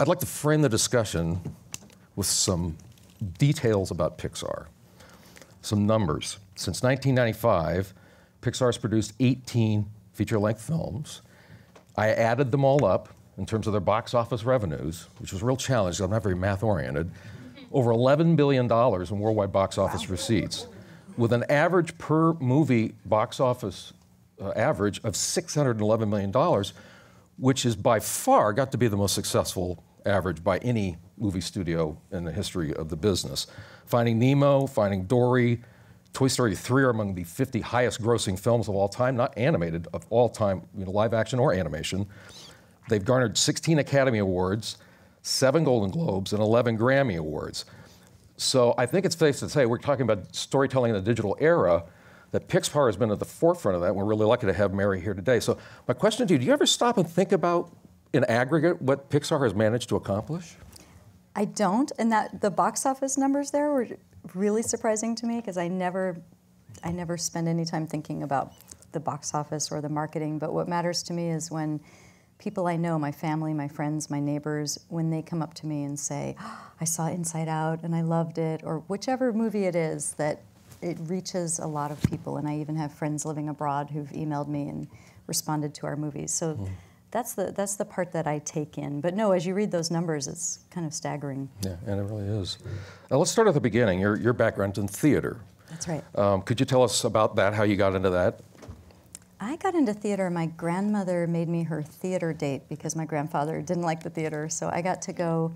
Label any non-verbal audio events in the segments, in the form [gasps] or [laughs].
I'd like to frame the discussion with some details about Pixar, some numbers. Since 1995, Pixar has produced 18 feature length films. I added them all up in terms of their box office revenues, which was a real challenge. because I'm not very math oriented. Over $11 billion in worldwide box office wow. receipts, with an average per movie box office uh, average of $611 million, which is by far got to be the most successful average by any movie studio in the history of the business. Finding Nemo, Finding Dory, Toy Story 3 are among the 50 highest grossing films of all time, not animated, of all time, you know, live action or animation. They've garnered 16 Academy Awards, seven Golden Globes, and 11 Grammy Awards. So I think it's safe to say we're talking about storytelling in the digital era, that Pixar has been at the forefront of that. We're really lucky to have Mary here today. So my question to you, do you ever stop and think about, in aggregate, what Pixar has managed to accomplish? I don't, and that the box office numbers there were really surprising to me because I never, I never spend any time thinking about the box office or the marketing. But what matters to me is when people I know, my family, my friends, my neighbors, when they come up to me and say, oh, "I saw Inside Out and I loved it," or whichever movie it is that it reaches a lot of people. And I even have friends living abroad who've emailed me and responded to our movies. So. Mm that's the that's the part that I take in. But no, as you read those numbers, it's kind of staggering. Yeah, and it really is. Now let's start at the beginning. Your your background in theater. That's right. Um, could you tell us about that? How you got into that? I got into theater. My grandmother made me her theater date because my grandfather didn't like the theater. So I got to go,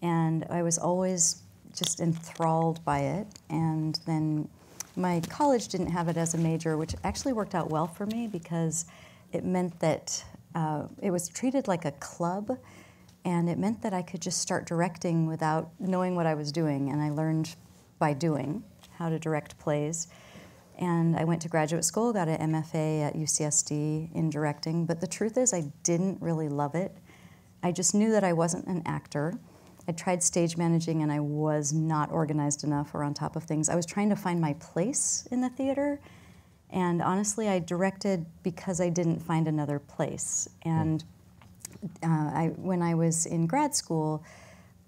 and I was always just enthralled by it. And then my college didn't have it as a major, which actually worked out well for me because it meant that uh, it was treated like a club, and it meant that I could just start directing without knowing what I was doing. And I learned by doing how to direct plays. And I went to graduate school, got an MFA at UCSD in directing. But the truth is, I didn't really love it. I just knew that I wasn't an actor. I tried stage managing and I was not organized enough or on top of things. I was trying to find my place in the theater and honestly, I directed because I didn't find another place. And uh, I, when I was in grad school,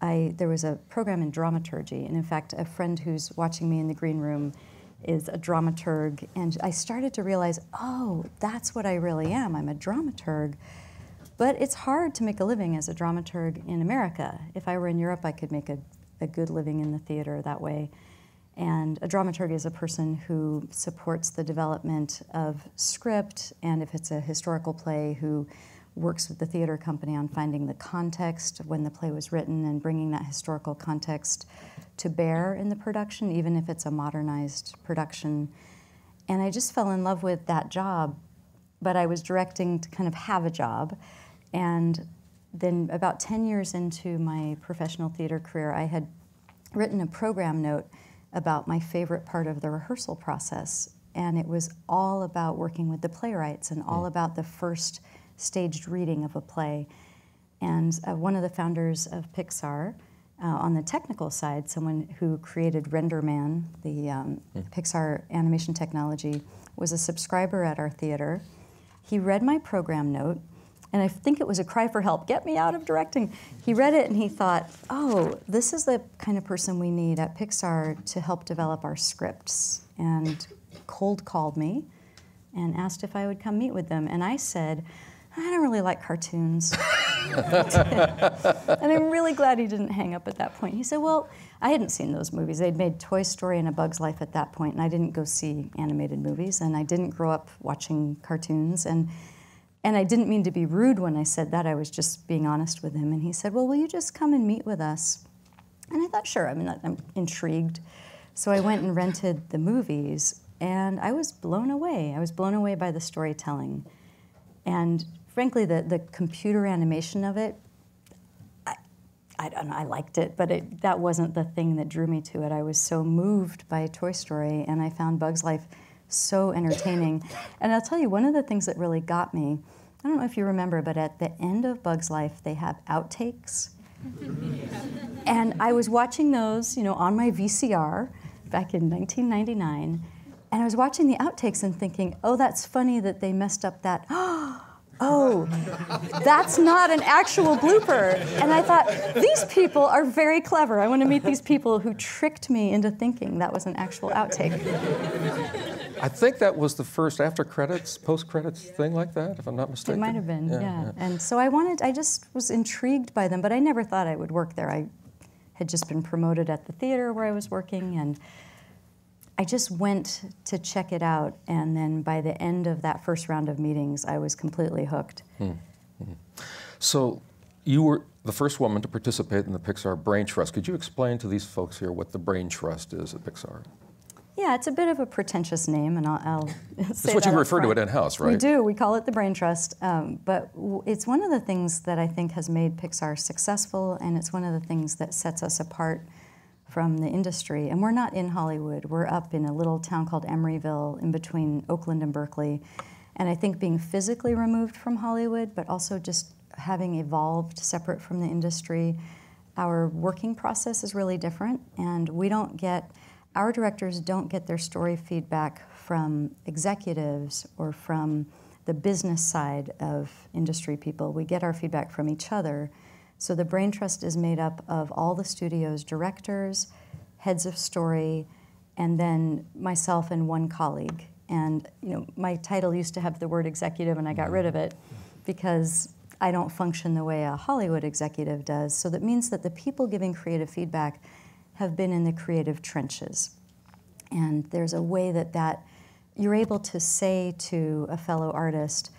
I, there was a program in dramaturgy. And in fact, a friend who's watching me in the green room is a dramaturg. And I started to realize, oh, that's what I really am. I'm a dramaturg. But it's hard to make a living as a dramaturg in America. If I were in Europe, I could make a, a good living in the theater that way. And a dramaturg is a person who supports the development of script, and if it's a historical play, who works with the theater company on finding the context when the play was written and bringing that historical context to bear in the production, even if it's a modernized production. And I just fell in love with that job, but I was directing to kind of have a job. And then, about 10 years into my professional theater career, I had written a program note about my favorite part of the rehearsal process. And it was all about working with the playwrights and all mm. about the first staged reading of a play. And uh, one of the founders of Pixar, uh, on the technical side, someone who created RenderMan, the um, mm. Pixar animation technology, was a subscriber at our theater. He read my program note and I think it was a cry for help get me out of directing. He read it and he thought, oh, this is the kind of person we need at Pixar to help develop our scripts. And cold called me and asked if I would come meet with them. And I said, I don't really like cartoons. [laughs] and I'm really glad he didn't hang up at that point. He said, Well, I hadn't seen those movies. They'd made Toy Story and A Bug's Life at that point, and I didn't go see animated movies, and I didn't grow up watching cartoons. And and I didn't mean to be rude when I said that. I was just being honest with him. And he said, Well, will you just come and meet with us? And I thought, Sure, I mean, I'm intrigued. So I went and rented the movies, and I was blown away. I was blown away by the storytelling. And frankly, the, the computer animation of it, I, I don't know, I liked it, but it, that wasn't the thing that drew me to it. I was so moved by Toy Story, and I found Bug's Life so entertaining. And I'll tell you, one of the things that really got me, I don't know if you remember, but at the end of Bug's Life, they have outtakes. [laughs] and I was watching those, you know, on my VCR back in 1999, and I was watching the outtakes and thinking, oh, that's funny that they messed up that. [gasps] oh, that's not an actual blooper. And I thought, these people are very clever. I want to meet these people who tricked me into thinking that was an actual outtake. [laughs] I think that was the first after credits, post credits thing like that, if I'm not mistaken. It might have been, yeah, yeah. And so I wanted, I just was intrigued by them, but I never thought I would work there. I had just been promoted at the theater where I was working, and I just went to check it out, and then by the end of that first round of meetings, I was completely hooked. Hmm. hmm. So you were the first woman to participate in the Pixar Brain Trust. Could you explain to these folks here what the Brain Trust is at Pixar? Yeah, it's a bit of a pretentious name, and I'll, I'll [laughs] That's what you refer to it in house, right? We do. We call it the Brain Trust, um, but w- it's one of the things that I think has made Pixar successful, and it's one of the things that sets us apart from the industry. And we're not in Hollywood, we're up in a little town called Emeryville in between Oakland and Berkeley. And I think being physically removed from Hollywood, but also just having evolved separate from the industry, our working process is really different. And we don't get, our directors don't get their story feedback from executives or from the business side of industry people. We get our feedback from each other. So the Brain Trust is made up of all the studio's directors, heads of story, and then myself and one colleague. And you know, my title used to have the word executive, and I got rid of it because I don't function the way a Hollywood executive does. So that means that the people giving creative feedback have been in the creative trenches. And there's a way that that you're able to say to a fellow artist,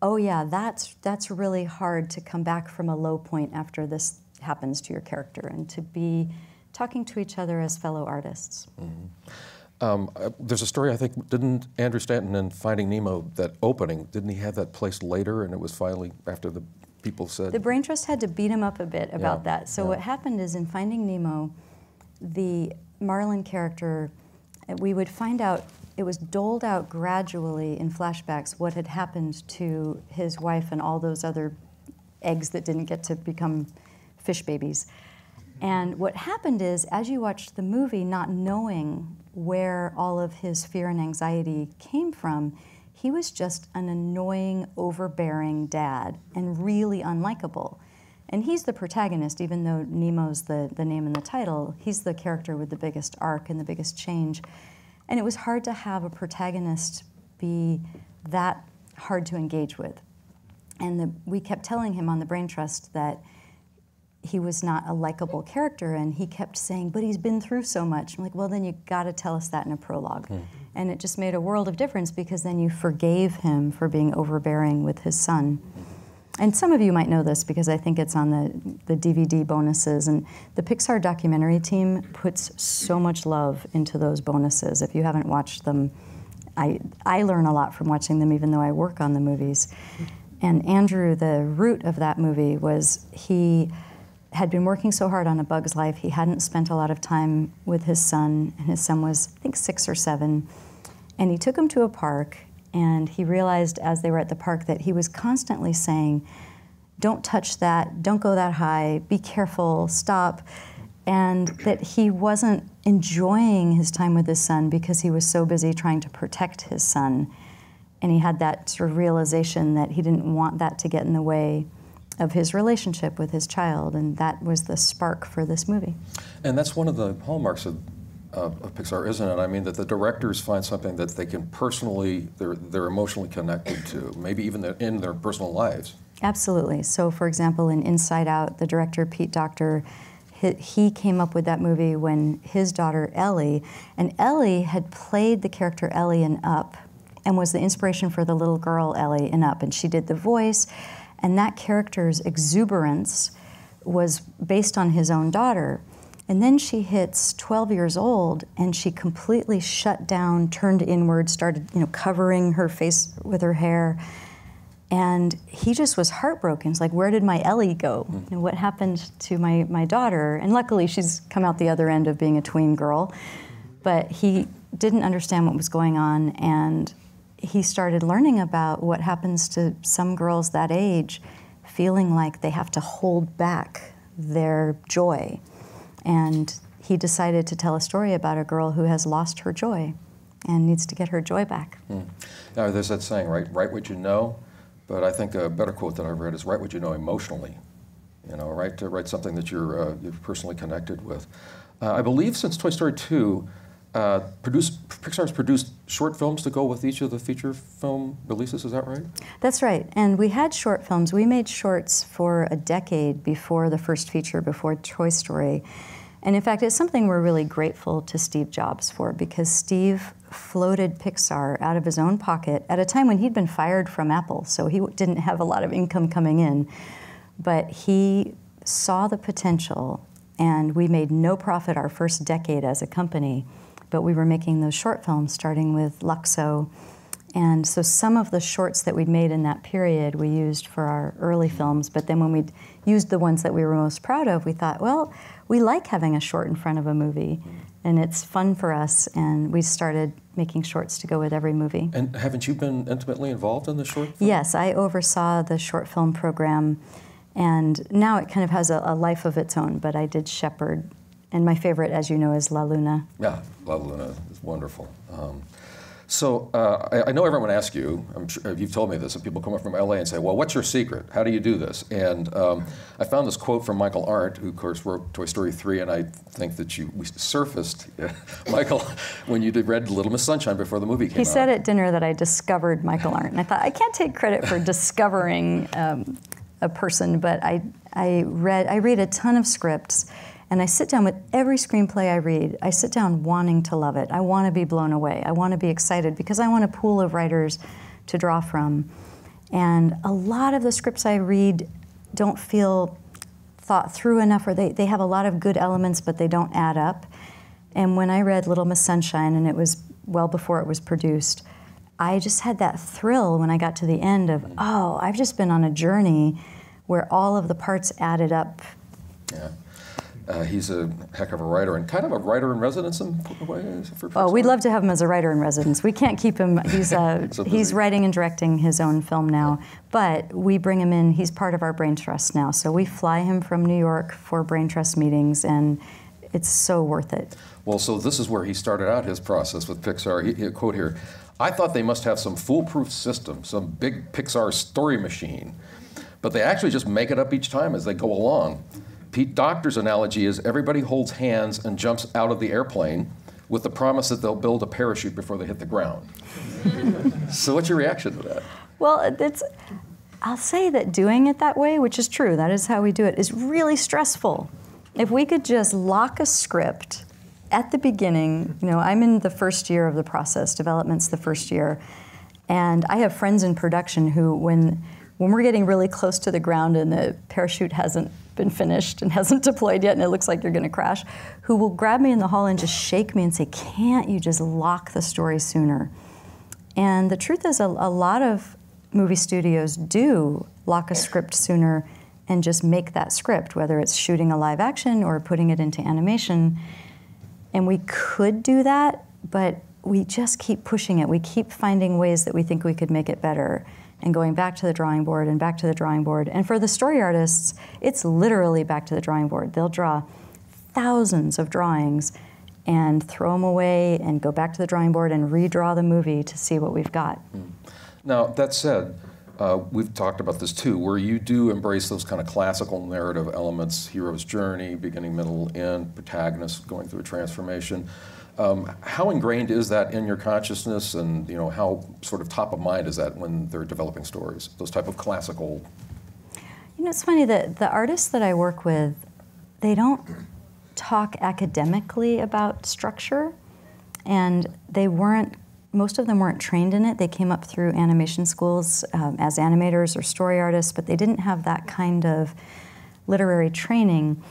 oh yeah, that's that's really hard to come back from a low point after this happens to your character, and to be talking to each other as fellow artists. Mm-hmm. Um, uh, there's a story I think didn't Andrew Stanton in Finding Nemo that opening didn't he have that placed later and it was finally after the people said the Brain Trust had to beat him up a bit about yeah, that. So yeah. what happened is in Finding Nemo, the Marlin character, uh, we would find out it was doled out gradually in flashbacks what had happened to his wife and all those other eggs that didn't get to become fish babies. And what happened is, as you watched the movie, not knowing where all of his fear and anxiety came from, he was just an annoying, overbearing dad and really unlikable. And he's the protagonist, even though Nemo's the, the name in the title. He's the character with the biggest arc and the biggest change. And it was hard to have a protagonist be that hard to engage with. And the, we kept telling him on the Brain Trust that he was not a likable character, and he kept saying, "But he's been through so much." I'm like, "Well, then you got to tell us that in a prolog mm-hmm. And it just made a world of difference because then you forgave him for being overbearing with his son. And some of you might know this because I think it's on the, the DVD bonuses. And the Pixar documentary team puts so much love into those bonuses. If you haven't watched them, I, I learn a lot from watching them, even though I work on the movies. And Andrew, the root of that movie was he had been working so hard on A Bug's Life, he hadn't spent a lot of time with his son, and his son was, I think, six or seven. And he took him to a park, and he realized as they were at the park that he was constantly saying, Don't touch that, don't go that high, be careful, stop. And that he wasn't enjoying his time with his son because he was so busy trying to protect his son. And he had that sort of realization that he didn't want that to get in the way of his relationship with his child. And that was the spark for this movie. And that's one of the hallmarks of of Pixar, isn't it? I mean, that the directors find something that they can personally, they're, they're emotionally connected to, maybe even in their personal lives. Absolutely. So, for example, in Inside Out, the director, Pete Docter, he, he came up with that movie when his daughter, Ellie, and Ellie had played the character Ellie in Up and was the inspiration for the little girl Ellie in Up. And she did the voice, and that character's exuberance was based on his own daughter. And then she hits 12 years old and she completely shut down, turned inward, started, you know, covering her face with her hair. And he just was heartbroken. It's like, where did my Ellie go? Mm. And what happened to my, my daughter? And luckily, she's come out the other end of being a tween girl. But he didn't understand what was going on. And he started learning about what happens to some girls that age, feeling like they have to hold back their joy and he decided to tell a story about a girl who has lost her joy and needs to get her joy back. Hmm. Now, there's that saying, right? Write what you know, but I think a better quote that I've read is write what you know emotionally. You know, write, write something that you're, uh, you're personally connected with. Uh, I believe since Toy Story 2, uh, produced, Pixar's produced short films to go with each of the feature film releases, is that right? That's right. And we had short films. We made shorts for a decade before the first feature, before Toy Story. And in fact, it's something we're really grateful to Steve Jobs for because Steve floated Pixar out of his own pocket at a time when he'd been fired from Apple, so he didn't have a lot of income coming in. But he saw the potential, and we made no profit our first decade as a company but we were making those short films starting with Luxo. And so some of the shorts that we'd made in that period we used for our early films, but then when we used the ones that we were most proud of, we thought, well, we like having a short in front of a movie and it's fun for us and we started making shorts to go with every movie. And haven't you been intimately involved in the short film? Yes, I oversaw the short film program and now it kind of has a, a life of its own, but I did shepherd and my favorite, as you know, is La Luna. Yeah, La Luna is wonderful. Um, so uh, I, I, know everyone asks you, I'm sure you've told me this, and people come up from LA and say, well, what's your secret? How do you do this? And um, I found this quote from Michael Arndt, who of course wrote Toy Story 3, and I think that you we surfaced, [laughs] Michael, when you did read Little Miss Sunshine before the movie came he out. He said at dinner that I discovered Michael Arndt, and I thought, I can't take credit for discovering um, a person, but I, I, read, I read a ton of scripts, and I sit down with every screenplay I read, I sit down wanting to love it. I want to be blown away. I want to be excited because I want a pool of writers to draw from. And a lot of the scripts I read don't feel thought through enough, or they, they have a lot of good elements, but they don't add up. And when I read Little Miss Sunshine, and it was well before it was produced, I just had that thrill when I got to the end of, oh, I've just been on a journey where all of the parts added up. Yeah. Uh, he's a heck of a writer and kind of a writer in residence in a way. For, oh, we'd love to have him as a writer in residence. We can't keep him. [laughs] He's uh, he's writing and directing his own film now, but we bring him in. He's part of our Brain Trust now, so we fly him from New York for Brain Trust meetings, and it's so worth it. Well, so this is where he started out his process with Pixar. He, he quote here. I thought they must have some foolproof system, some big Pixar story machine, but they actually just make it up each time as they go along. Pete Docter's analogy is everybody holds hands and jumps out of the airplane with the promise that they'll build a parachute before they hit the ground. [laughs] so, what's your reaction to that? Well, it's. I'll say that doing it that way, which is true, that is how we do it, is really stressful. If we could just lock a script at the beginning, you know, I'm in the first year of the process, development's the first year, and I have friends in production who, when when we're getting really close to the ground and the parachute hasn't been finished and [laughs] hasn't deployed yet and it looks like you're going to crash, who will grab me in the hall and just shake me and say, Can't you just lock the story sooner? And the truth is, a, a lot of movie studios do lock a script sooner and just make that script, whether it's shooting a live action or putting it into animation. And we could do that, but we just keep pushing it. We keep finding ways that we think we could make it better and going back to the drawing board and back to the drawing board. And for the story artists, it's literally back to the drawing board. They'll draw thousands of drawings and throw them away and go back to the drawing board and redraw the movie to see what we've got. Mm. Now, that said, uh, we've talked about this too, where you do embrace those kind of classical narrative elements hero's journey, beginning, middle, end, protagonist going through a transformation. Um, how ingrained is that in your consciousness, and you know how sort of top of mind is that when they're developing stories? Those type of classical. You know, it's funny that the artists that I work with, they don't talk academically about structure, and they weren't. Most of them weren't trained in it. They came up through animation schools um, as animators or story artists, but they didn't have that kind of literary training.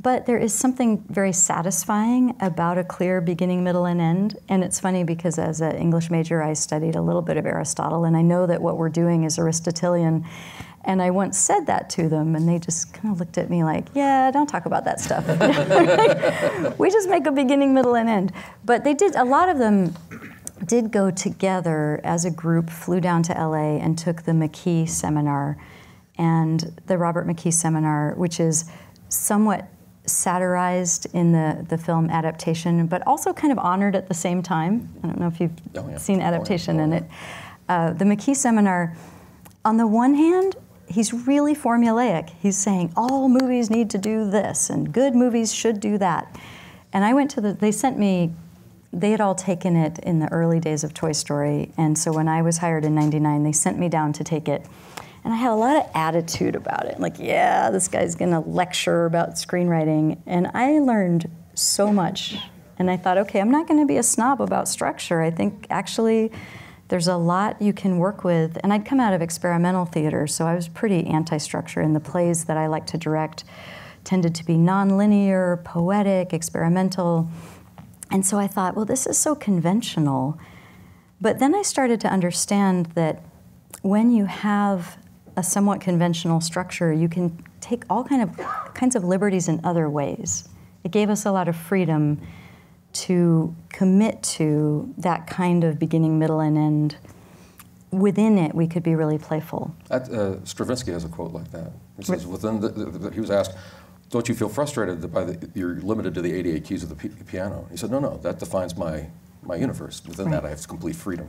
But there is something very satisfying about a clear beginning, middle, and end. And it's funny because as an English major, I studied a little bit of Aristotle, and I know that what we're doing is Aristotelian. And I once said that to them, and they just kind of looked at me like, yeah, don't talk about that stuff. [laughs] we just make a beginning, middle, and end. But they did, a lot of them did go together as a group, flew down to LA, and took the McKee seminar and the Robert McKee seminar, which is somewhat satirized in the, the film adaptation, but also kind of honored at the same time. I don't know if you've oh, yeah. seen adaptation oh, yeah. in it. Uh, the McKee seminar on the one hand, he's really formulaic. He's saying all movies need to do this and good movies should do that. And I went to the, they sent me, they had all taken it in the early days of Toy Story. And so when I was hired in 99, they sent me down to take it. And I had a lot of attitude about it. Like, yeah, this guy's gonna lecture about screenwriting. And I learned so much. And I thought, okay, I'm not gonna be a snob about structure. I think actually, there's a lot you can work with. And I'd come out of experimental theater, so I was pretty anti structure. And the plays that I like to direct tended to be nonlinear, poetic, experimental. And so I thought, well, this is so conventional. But then I started to understand that when you have a somewhat conventional structure, you can take all kind of kinds of liberties in other ways. It gave us a lot of freedom to commit to that kind of beginning, middle, and end. Within it, we could be really playful. At, uh, Stravinsky has a quote like that. He says, within the, the, the, he was asked, don't you feel frustrated that by the, you're limited to the 88 keys of the p- piano? He said, no, no, that defines my, my universe. Within right. that, I have complete freedom.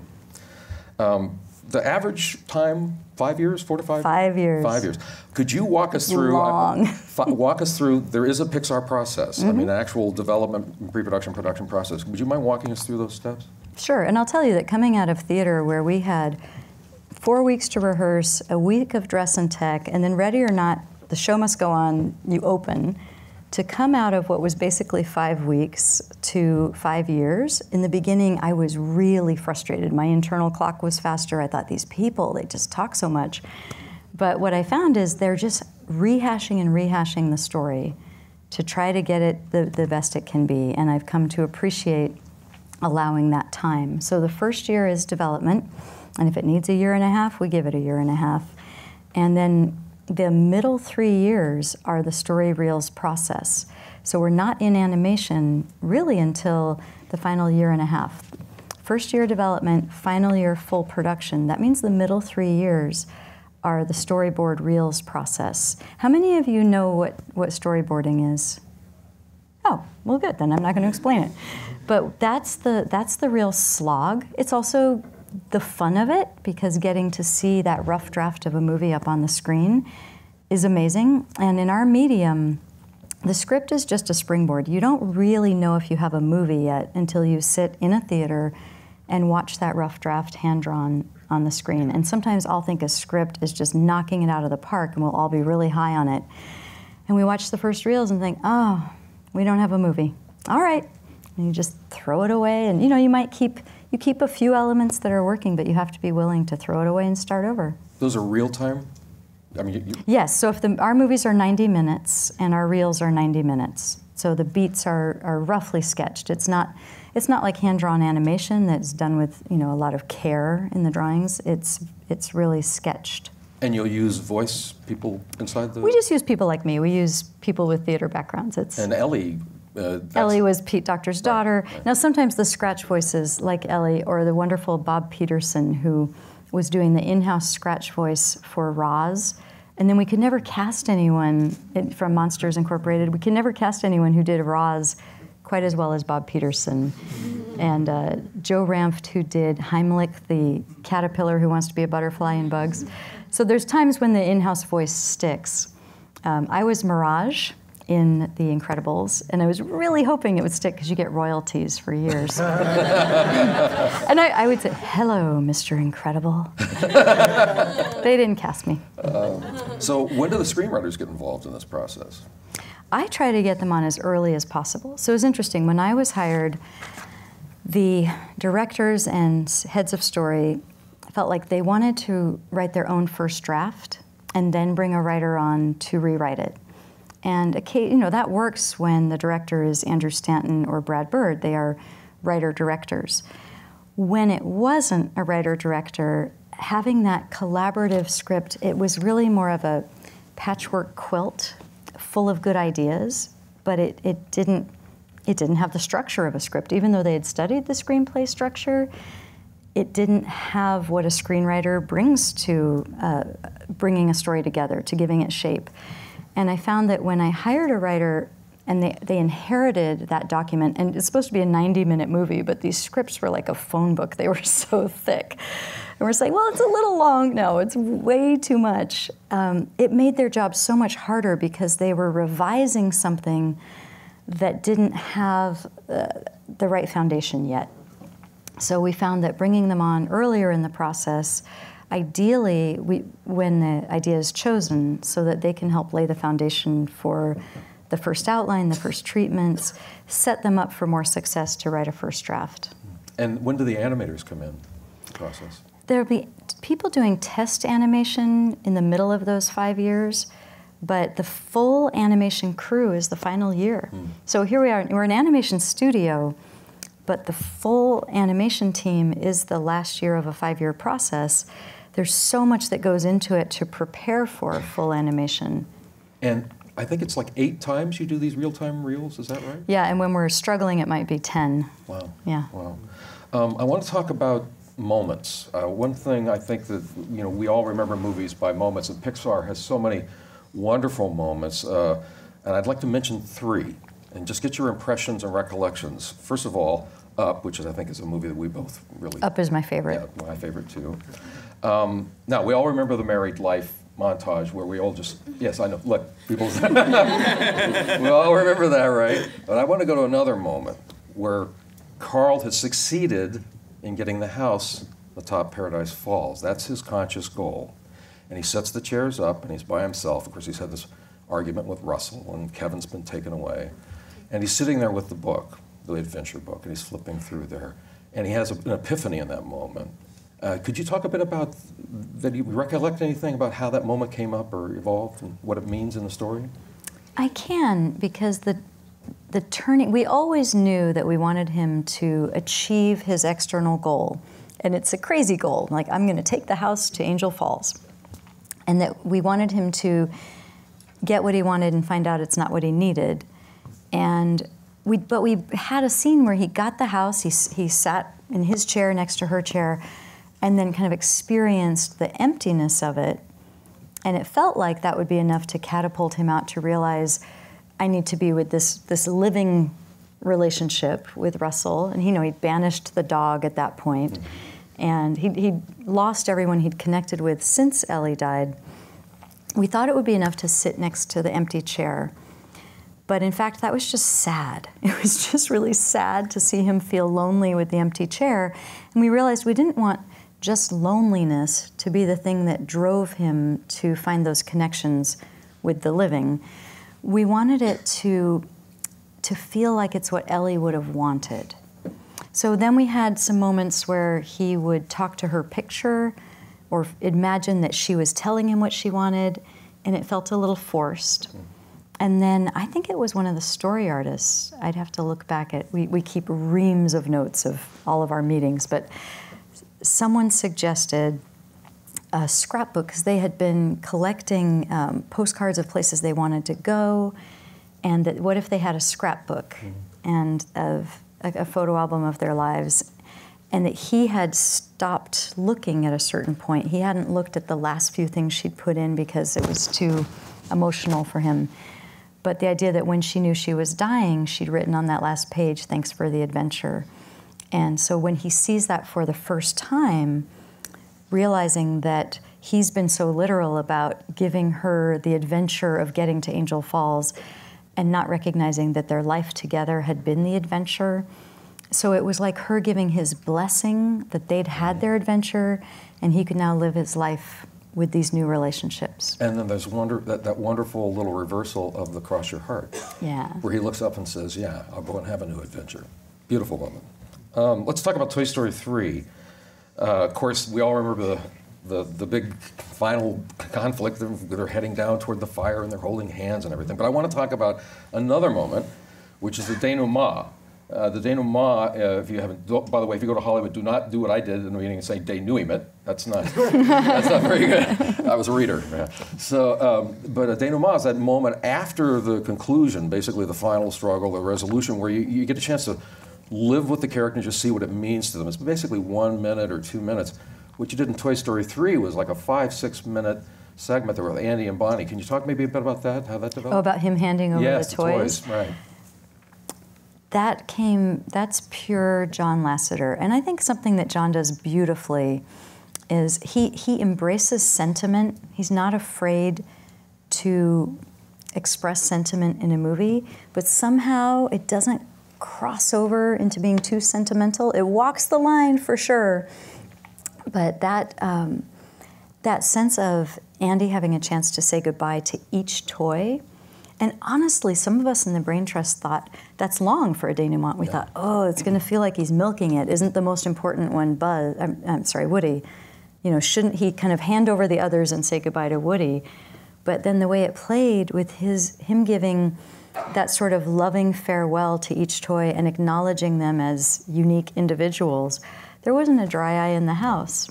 Um, the average time, five years, four to five? Five years. Five years. Could you walk us through? Long. [laughs] walk us through. There is a Pixar process. Mm-hmm. I mean, an actual development, pre-production, production process. Would you mind walking us through those steps? Sure. And I'll tell you that coming out of theater, where we had four weeks to rehearse, a week of dress and tech, and then ready or not, the show must go on. You open to come out of what was basically five weeks to five years, in the beginning, I was really frustrated. My internal clock was faster. I thought, these people, they just talk so much. But what I found is they're just rehashing and rehashing the story to try to get it the, the best it can be. And I've come to appreciate allowing that time. So the first year is development. And if it needs a year and a half, we give it a year and a half. And then the middle three years are the story reels process. So we're not in animation really until the final year and a half. First year development, final year full production. That means the middle three years are the storyboard reels process. How many of you know what, what storyboarding is? Oh, well, good. Then I'm not going to explain it. But that's the that's the real slog. It's also the fun of it because getting to see that rough draft of a movie up on the screen is amazing. And in our medium, the script is just a springboard. You don't really know if you have a movie yet until you sit in a theater and watch that rough draft hand drawn on the screen. And sometimes I'll think a script is just knocking it out of the park and we'll all be really high on it. And we watch the first reels and think, oh, we don't have a movie. All right. And you just throw it away. And you know, you might keep you keep a few elements that are working, but you have to be willing to throw it away and start over. Those are real time? I mean, you, yes. So if the, our movies are 90 minutes and our reels are 90 minutes, so the beats are, are roughly sketched. It's not it's not like hand drawn animation that's done with you know a lot of care in the drawings. It's it's really sketched. And you'll use voice people inside the. We just use people like me. We use people with theater backgrounds. It's and Ellie uh, Ellie was Pete Docter's daughter. Right, right. Now, sometimes the scratch voices, like Ellie, or the wonderful Bob Peterson, who was doing the in house scratch voice for Roz. And then we could never cast anyone from Monsters Incorporated. We could never cast anyone who did Roz quite as well as Bob Peterson. And uh, Joe Ranft, who did Heimlich, the caterpillar who wants to be a butterfly in bugs. So there's times when the in house voice sticks. Um, I was Mirage in The Incredibles, and I was really hoping it would stick because you get royalties for years. [laughs] and I, I, would say, "Hello, Mr. Incredible." [laughs] they didn't cast me. Um, so, when do the screenwriters get involved in this process? I try to get them on as early as possible. So it was interesting when I was hired. The directors and heads of story felt like they wanted to write their own first draft and then bring a writer on to rewrite it. And you know that works when the director is Andrew Stanton or Brad Bird. They are writer directors. When it wasn't a writer director, having that collaborative script, it was really more of a patchwork quilt full of good ideas, but it, it didn't it didn't have the structure of a script. Even though they had studied the screenplay structure, it didn't have what a screenwriter brings to uh, bringing a story together, to giving it shape. And I found that when I hired a writer and they, they inherited that document, and it's supposed to be a 90 minute movie, but these scripts were like a phone book, they were [laughs] so thick. And we're saying, well, it's a little long. No, it's way too much. Um, it made their job so much harder because they were revising something that didn't have uh, the right foundation yet. So we found that bringing them on earlier in the process, ideally, we, when the idea is chosen, so that they can help lay the foundation for the first outline, the first treatments, set them up for more success to write a first draft. And when do the animators come in the process? There'll be people doing test animation in the middle of those five years, but the full animation crew is the final year. Mm. So here we are, we're an animation studio, but the full animation team is the last year of a five year process. There's so much that goes into it to prepare for a full animation. And I think it's like eight times you do these real-time reels. Is that right? Yeah, and when we're struggling, it might be ten. Wow. Yeah. Wow. Um, I want to talk about moments. Uh, one thing I think that you know we all remember movies by moments, and Pixar has so many wonderful moments. Uh, and I'd like to mention three, and just get your impressions and recollections. First of all, Up, which is, I think is a movie that we both really. Up is my favorite. Yeah, my favorite too. Um, now we all remember the married life montage where we all just, yes, I know, look, people, [laughs] we all remember that, right? But I want to go to another moment where Carl has succeeded in getting the house atop Paradise Falls. That's his conscious goal. And he sets the chairs up and he's by himself. Of course, he's had this argument with Russell and Kevin's been taken away. And he's sitting there with the book, the adventure book, and he's flipping through there. And he has an epiphany in that moment. Uh, could you talk a bit about that? You recollect anything about how that moment came up or evolved and what it means in the story? I can because the the turning. We always knew that we wanted him to achieve his external goal, and it's a crazy goal. Like I'm going to take the house to Angel Falls, and that we wanted him to get what he wanted and find out it's not what he needed, and we. But we had a scene where he got the house. He he sat in his chair next to her chair and then kind of experienced the emptiness of it. And it felt like that would be enough to catapult him out to realize I need to be with this, this living relationship with Russell. And you know, he'd banished the dog at that point. And he'd, he'd lost everyone he'd connected with since Ellie died. We thought it would be enough to sit next to the empty chair. But in fact, that was just sad. [laughs] It was just really sad to see him feel lonely with the empty chair. And we realized we didn't want just loneliness to be the thing that drove him to find those connections with the living. We wanted it to, to feel like it's what Ellie would have wanted. So then we had some moments where he would talk to her picture or imagine that she was telling him what she wanted, and it felt a little forced. And then I think it was one of the story artists. I'd have to look back at, we, we keep reams of notes of all of our meetings, but someone suggested a scrapbook because they had been collecting um, postcards of places they wanted to go, and that what if they had a scrapbook mm-hmm. and of a, a photo album of their lives, and that he had stopped looking at a certain point. He hadn't looked at the last few things she'd put in because it was too emotional for him. But the idea that when she knew she was dying, she'd written on that last page, "Thanks for the adventure." And so when he sees that for the first time, realizing that he's been so literal about giving her the adventure of getting to Angel Falls and not recognizing that their life together had been the adventure. So it was like her giving his blessing that they'd had their adventure and he could now live his life with these new relationships. And then there's wonder, that, that wonderful little reversal of the cross your heart. Yeah. Where he looks up and says, Yeah, I'll go and have a new adventure. Beautiful moment. Um, let's talk about Toy Story 3. Uh, of course, we all remember the, the, the big final conflict. They're, they're, heading down toward the fire and they're holding hands and everything. But I want to talk about another moment, which is the denouement. Uh, the denouement, uh, if you haven't, by the way, if you go to Hollywood, do not do what I did in the meeting and say denouement. That's not, [laughs] that's not very good. I was a reader. Yeah. So, um, but a denouement is that moment after the conclusion, basically the final struggle, the resolution, where you, you get a chance to live with the character and just see what it means to them. It's basically one minute or two minutes. What you did in Toy Story 3 was like a five, six minute segment there with Andy and Bonnie. Can you talk maybe a bit about that, how that developed? Oh, about him handing over yes, the toys? toys? right. That came, that's pure John Lasseter. And I think something that John does beautifully is he he embraces sentiment. He's not afraid to express sentiment in a movie, but somehow it doesn't cross over into being too sentimental. It walks the line for sure, but that um, that sense of Andy having a chance to say goodbye to each toy. And honestly, some of us in the Brain Trust thought that's long for a denouement. We Yeah. thought, oh, it's going to feel like he's milking it. Isn't the most important one Buzz? I'm, I'm sorry, Woody. You know, shouldn't he kind of hand over the others and say goodbye to Woody? But then the way it played with his him giving that sort of loving farewell to each toy and acknowledging them as unique individuals, there wasn't a dry eye in the house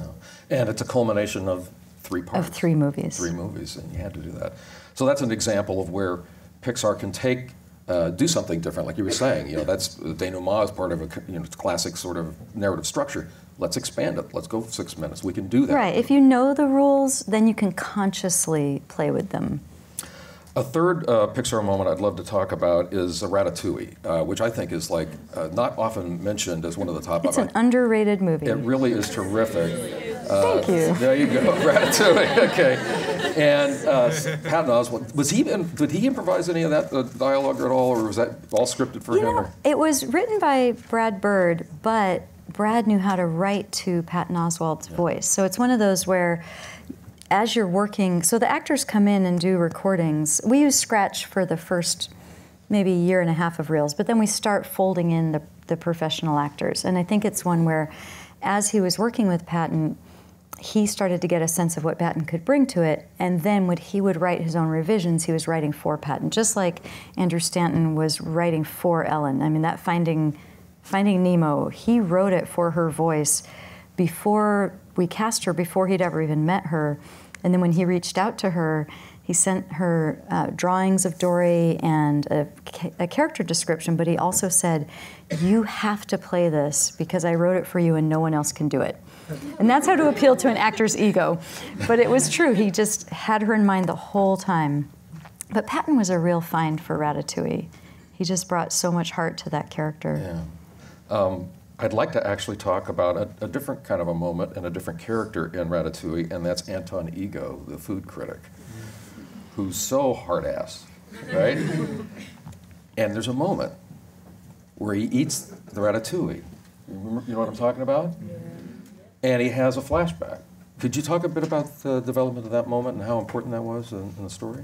No. And it's a culmination of three parts. of three movies. Three movies, and you had to do that. So that's an example of where Pixar can take, uh, do something different, like you were saying. You know, that's the denouement is part of a you know classic sort of narrative structure. Let's expand it. Let's go six minutes. We can do that. Right. If you know the rules, then you can consciously play with them. A third uh, Pixar moment I'd love to talk about is Ratatouille, uh, which I think is like uh, not often mentioned as one of the top. It's an underrated movie. It really is terrific. Thank you. There you go, [laughs] Ratatouille. Okay, and uh, Patton Oswalt was he? in- Did he improvise any of that uh, dialogue at all, or was that all scripted for You him? know, or- it was written by Brad Bird, but Brad knew how to write to Patton Oswalt's voice. So it's one of those where, as you're working, so the actors come in and do recordings. We use Scratch for the first maybe year and a half of reels, but then we start folding in the, the professional actors. And I think it's one where, as he was working with Patton, he started to get a sense of what Patton could bring to it, and then when he would write his own revisions, he was writing for Patton, just like Andrew Stanton was writing for Ellen. I mean, that Finding, Finding Nemo, he wrote it for her voice before we cast her, before he'd ever even met her, and then when he reached out to her, he sent her uh, drawings of Dory and a, a character description, but he also said, "You have to play this because I wrote it for you, and no one else can do it." And that's how to appeal to an actor's ego. But it was true. He just had her in mind the whole time. But Patton was a real find for Ratatouille. He just brought so much heart to that character. Yeah. Um, I'd like to actually talk about a, a different kind of a moment and a different character in Ratatouille, and that's Anton Ego, the food critic, who's so hard ass, right? [laughs] and there's a moment where he eats the ratatouille. You, remember, you know what I'm talking about? And he has a flashback. Could you talk a bit about the development of that moment and how important that was in, in the story?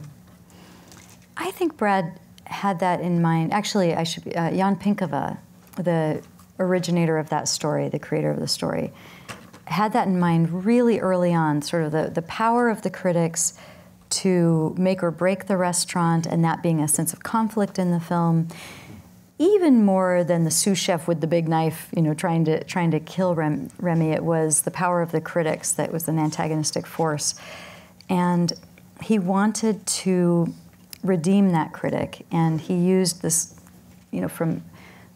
I think Brad had that in mind. Actually, I should be, uh, Jan Pinkava, the originator of that story, the creator of the story, had that in mind really early on, sort of the, the power of the critics to make or break the restaurant, and that being a sense of conflict in the film. Even more than the sous chef with the big knife, you know, trying to trying to kill Rem, Remy, it was the power of the critics that was an antagonistic force, and he wanted to redeem that critic, and he used this, you know, from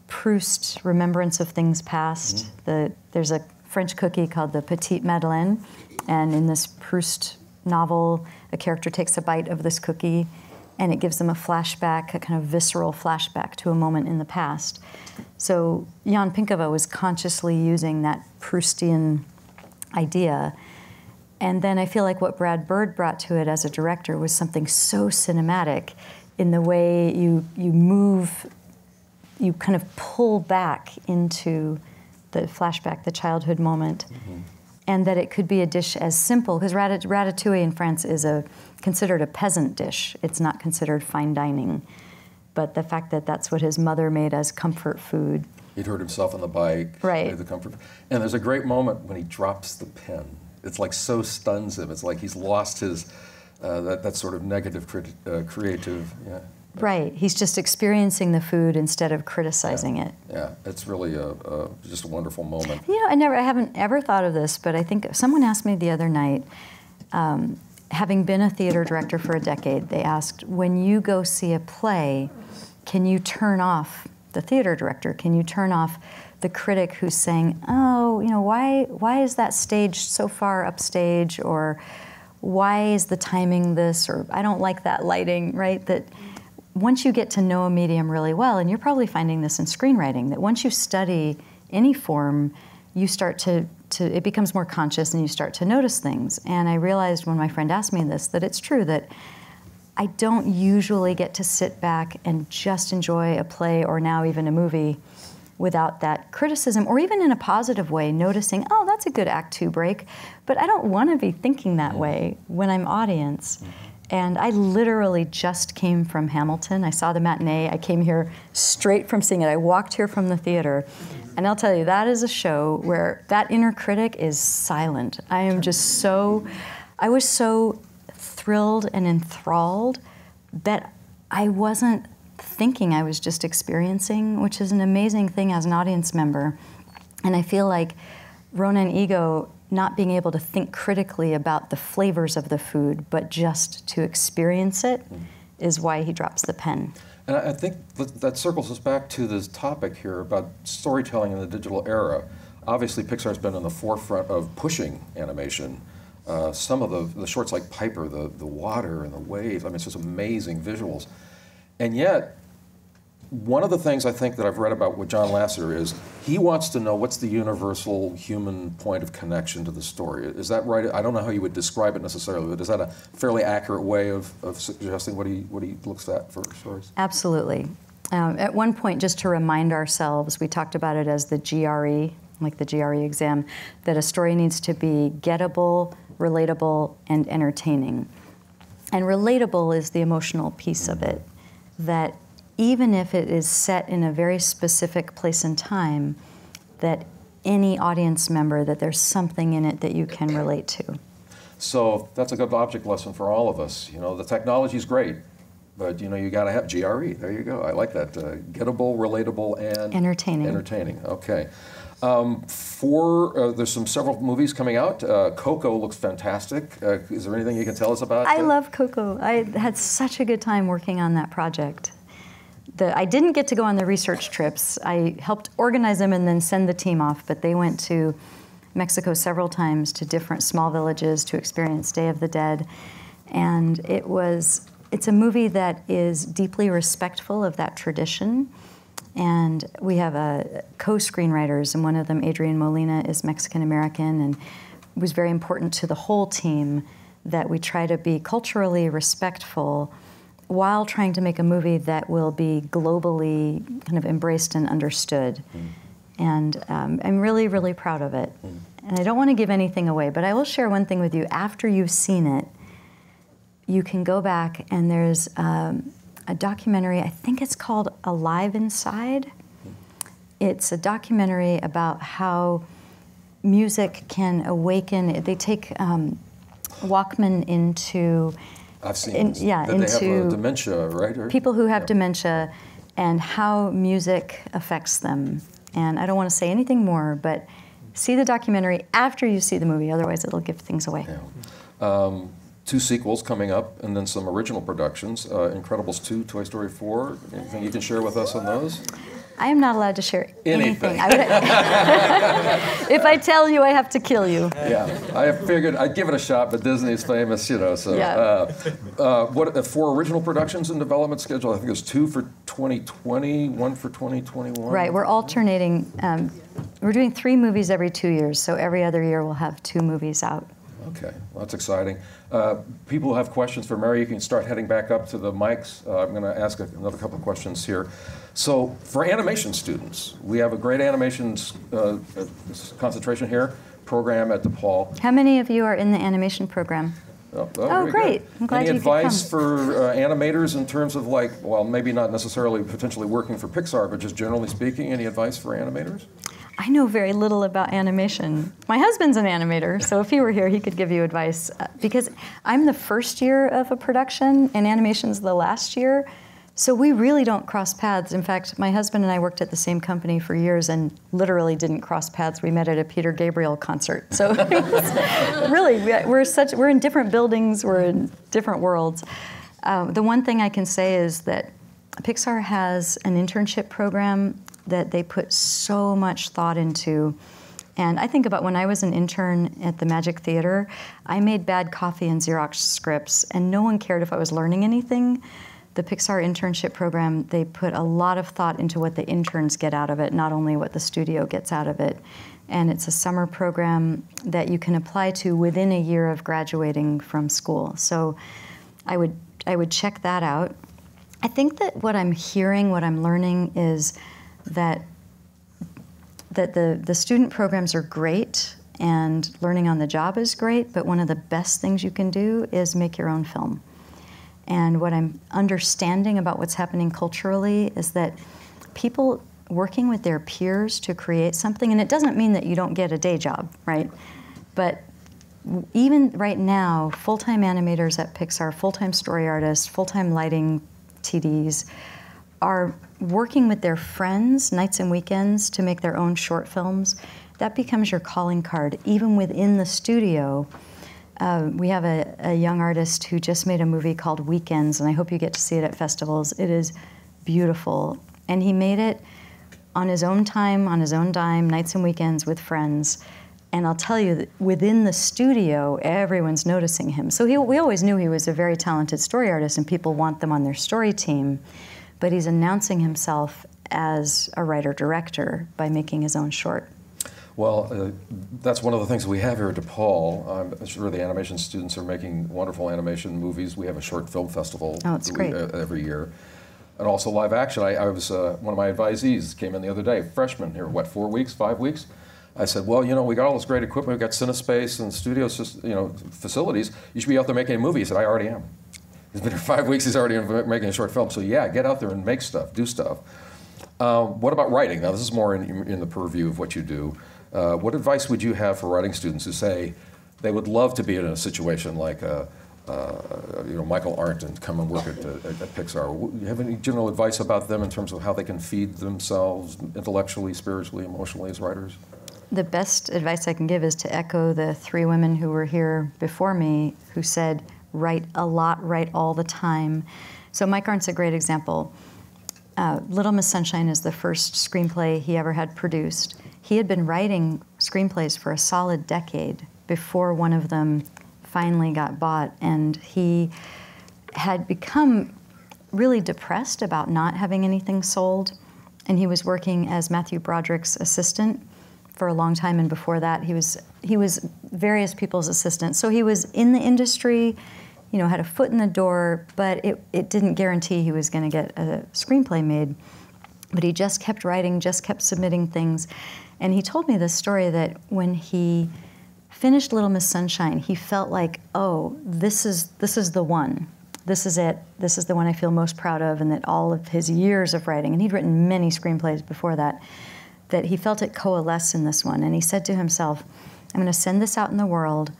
Proust, Remembrance of Things Past. Mm-hmm. The, there's a French cookie called the Petite Madeleine, and in this Proust novel, a character takes a bite of this cookie, and it gives them a flashback, a kind of visceral flashback to a moment in the past. So Jan Pinkava was consciously using that Proustian idea. And then I feel like what Brad Bird brought to it as a director was something so cinematic in the way you, you move, you kind of pull back into the flashback, the childhood moment, and that it could be a dish as simple, because ratat- ratatouille in France is a, considered a peasant dish. It's not considered fine dining. But the fact that that's what his mother made as comfort food, He'd hurt himself on the bike. Right. The comfort. And there's a great moment when he drops the pen. It's like so stuns him. It's like he's lost his, uh, that, that sort of negative crit- uh, creative. Yeah. Right. He's just experiencing the food instead of criticizing it. Yeah, it's really a, a, just a wonderful moment. You know, I never, I haven't ever thought of this, but I think someone asked me the other night, um, having been a theater director for a decade, they asked, when you go see a play, can you turn off the theater director? Can you turn off the critic who's saying, oh, you know, why, why is that stage so far upstage? Or why is the timing this? Or I don't like that lighting, right? That once you get to know a medium really well, and you're probably finding this in screenwriting, that once you study any form, you start to to it becomes more conscious and you start to notice things. And I realized when my friend asked me this that it's true that I don't usually get to sit back and just enjoy a play or now even a movie without that criticism or even in a positive way noticing oh that's a good act 2 break but I don't want to be thinking that way when I'm audience. Mm-hmm. And I literally just came from Hamilton. I saw the matinee. I came here straight from seeing it. I walked here from the theater. And I'll tell you, that is a show where that inner critic is silent. I am just so, I was so thrilled and enthralled that I wasn't thinking, I was just experiencing, which is an amazing thing as an audience member. And I feel like Anton Ego not being able to think critically about the flavors of the food, but just to experience it, mm. why he drops the pen. And I think that circles us back to this topic here about storytelling in the digital era. Obviously, Pixar's been on the forefront of pushing animation. Uh, some of the, the shorts like Piper, the, the water and the waves, I mean, it's just amazing visuals. And yet, one of the things I think that I've read about with John Lasseter is he wants to know what's the universal human point of connection to the story. Is that right? I don't know how you would describe it necessarily, but is that a fairly accurate way of, of suggesting what he, what he looks at for stories? Absolutely. Um, at one point, just to remind ourselves, we talked about it as the GRE, like the GRE exam, that a story needs to be gettable, relatable, and entertaining. And relatable is the emotional piece of it, that even if it is set in a very specific place and time, that any audience member, that there's something in it that you can relate to. So that's a good object lesson for all of us. You know, the technology is great, but you know, you got to have GRE. There you go. I like that. Uh, gettable, relatable, and entertaining. Entertaining. Okay. Um, for uh, there's some several movies coming out. Uh, Coco looks fantastic. Uh, is there anything you can tell us about? I love Coco. I had such a good time working on that project the, I didn't get to go on the research trips. I helped organize them and then send the team off, but they went to Mexico several times to different small villages to experience Day of the Dead. And it was, it's a movie that is deeply respectful of that tradition. And we have a co-screenwriters, and one of them, Adrian Molina, is Mexican American, and was very important to the whole team that we try to be culturally respectful while trying to make a movie that will be globally kind of embraced and understood. Mm. And um, I'm really, really proud of it. Mm. And I don't want to give anything away, but I will share one thing with you. After you've seen it, you can go back and there's um, a documentary, I think it's called Alive Inside. It's a documentary about how music can awaken. They take um, Walkman into I've seen in, yeah, that into they have dementia, right? Or, people who have yeah. dementia and how music affects them. And I don't want to say anything more, but see the documentary after you see the movie, otherwise it'll give things away. Yeah. Um, two sequels coming up, and then some original productions. Uh, Incredibles 2, Toy Story 4. Anything you can share with us on those? I am not allowed to share anything. anything. I [laughs] if I tell you, I have to kill you. Yeah, I figured I'd give it a shot, but Disney's famous, you know. So, yeah. uh, uh, what uh, four original productions in development schedule? I think there's two for 2020, one for 2021. Right, we're alternating. Um, we're doing three movies every two years, so every other year we'll have two movies out. Okay, well, that's exciting. Uh, people have questions for Mary, you can start heading back up to the mics. Uh, I'm going to ask another couple of questions here. So, for animation students, we have a great animation uh, concentration here program at DePaul. How many of you are in the animation program? Oh, oh, oh great! Good. I'm glad Any you advice for uh, animators in terms of like, well, maybe not necessarily potentially working for Pixar, but just generally speaking, any advice for animators? I know very little about animation. My husband's an animator, so if he were here, he could give you advice. Uh, because I'm the first year of a production, and animation's the last year. So we really don't cross paths. In fact, my husband and I worked at the same company for years and literally didn't cross paths. We met at a Peter Gabriel concert. So [laughs] really, we're such we're in different buildings. We're in different worlds. Uh, the one thing I can say is that Pixar has an internship program that they put so much thought into. And I think about when I was an intern at the Magic Theater, I made bad coffee and Xerox scripts, and no one cared if I was learning anything the Pixar internship program, they put a lot of thought into what the interns get out of it, not only what the studio gets out of it. And it's a summer program that you can apply to within a year of graduating from school. So I would, I would check that out. I think that what I'm hearing, what I'm learning is that that the, the student programs are great and learning on the job is great, but one of the best things you can do is make your own film. And what I'm understanding about what's happening culturally is that people working with their peers to create something, and it doesn't mean that you don't get a day job, right? But even right now, full time animators at Pixar, full time story artists, full time lighting TDs are working with their friends nights and weekends to make their own short films. That becomes your calling card, even within the studio. Uh, we have a, a, young artist who just made a movie called Weekends, and I hope you get to see it at festivals. It is beautiful. And he made it on his own time, on his own dime, nights and weekends with friends. And I'll tell you within the studio, everyone's noticing him. So he, we always knew he was a very talented story artist, and people want them on their story team. But he's announcing himself as a writer director by making his own short. Well, uh, that's one of the things we have here at DePaul. I'm sure the animation students are making wonderful animation movies. We have a short film festival oh, it's great. We, uh, every year. And also live action. I, I was uh, one of my advisees came in the other day, freshman here, what, four weeks, five weeks? I said, well, you know, we got all this great equipment. We've got CineSpace and studio, you know, facilities. You should be out there making a movie. He said, I already am. He's been here [laughs] five weeks. He's already making a short film. So yeah, get out there and make stuff, do stuff. Uh, what about writing? Now, this is more in, in the purview of what you do. Uh, what advice would you have for writing students who say they would love to be in a situation like a, uh, uh, you know, Michael Arndt and come and work at, at, at Pixar? Do you have any general advice about them in terms of how they can feed themselves intellectually, spiritually, emotionally as writers? The best advice I can give is to echo the three women who were here before me who said, write a lot, write all the time. So Mike Arndt's a great example. Uh, Little Miss Sunshine is the first screenplay he ever had produced. He had been writing screenplays for a solid decade before one of them finally got bought, and he had become really depressed about not having anything sold. And he was working as Matthew Broderick's assistant for a long time, and before that, he was he was various people's assistant. So he was in the industry, you know, had a foot in the door, but it, it didn't guarantee he was going to get a screenplay made. But he just kept writing, just kept submitting things. And he told me this story that when he finished Little Miss Sunshine, he felt like, oh, this is this is the one. This is it. This is the one I feel most proud of, and that all of his years of writing, and he'd written many screenplays before that, that he felt it coalesce in this one. And he said to himself, I'm going to send this out in the world,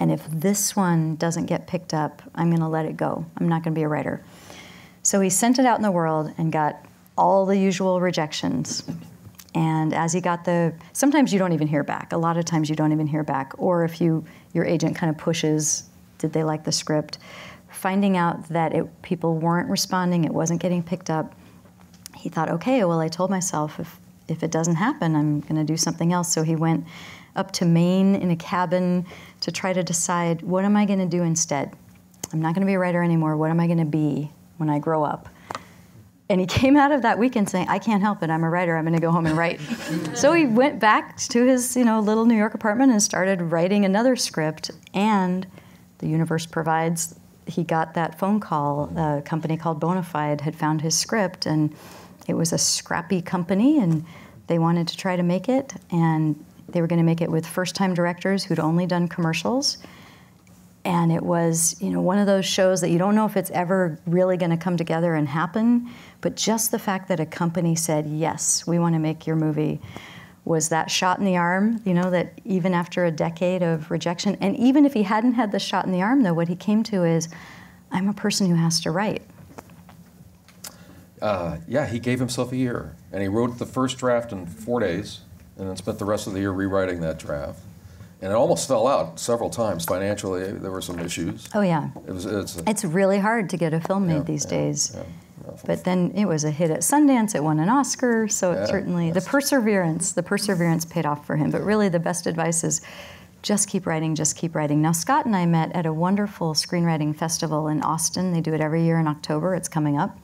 and if this one doesn't get picked up, I'm going to let it go. I'm not going to be a writer. So he sent it out in the world and got all the usual rejections. And as he got the, sometimes you don't even hear back. A lot of times you don't even hear back. Or if you, your agent kind of pushes, did they like the script? Finding out that it, people weren't responding, it wasn't getting picked up, he thought, okay, well, I told myself if, if it doesn't happen, I'm going to do something else. So he went up to Maine in a cabin to try to decide what am I going to do instead? I'm not going to be a writer anymore. What am I going to be when I grow up? And he [laughs] came out of that weekend saying, I can't help it. I'm a writer. I'm going to go home and write. [laughs] so he went back to his you know, little New York apartment and started writing another script. And the universe provides, he got that phone call. A company called Bona Fide had found his script, and it was a scrappy company, and they wanted to try to make it. And they were going to make it with first time directors who'd only done commercials and it was you know one of those shows that you don't know if it's ever really going to come together and happen but just the fact that a company said yes we want to make your movie was that shot in the arm you know that even after a decade of rejection and even if he hadn't had the shot in the arm though what he came to is i'm a person who has to write uh, yeah he gave himself a year and he wrote the first draft in four days and then spent the rest of the year rewriting that draft and it almost fell out several times financially. There were some issues. Oh yeah. It was. It's, it's really hard to get a film made yeah, these yeah, days. Yeah, but then it was a hit at Sundance. It won an Oscar. So it certainly the perseverance, the perseverance paid off for him. But really, the best advice is just keep writing, just keep writing. Now, Scott and I met at a wonderful screenwriting festival in Austin. They do it every year in October, it's coming up.